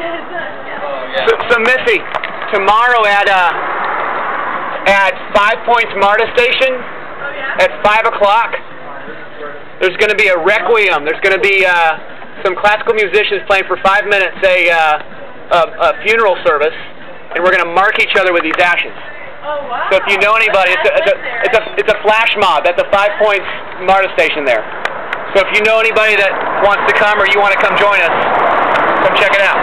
So, so Missy, tomorrow at uh, at Five Points MARTA station Oh, yeah? at five o'clock, there's going to be a requiem. There's going to be uh, some classical musicians playing for five minutes a, uh, a, a funeral service, and we're going to mark each other with these ashes. Oh, wow. So if you know anybody, it's a, it's a, it's a, it's a flash mob at the Five Points MARTA station there. So if you know anybody that wants to come or you want to come join us.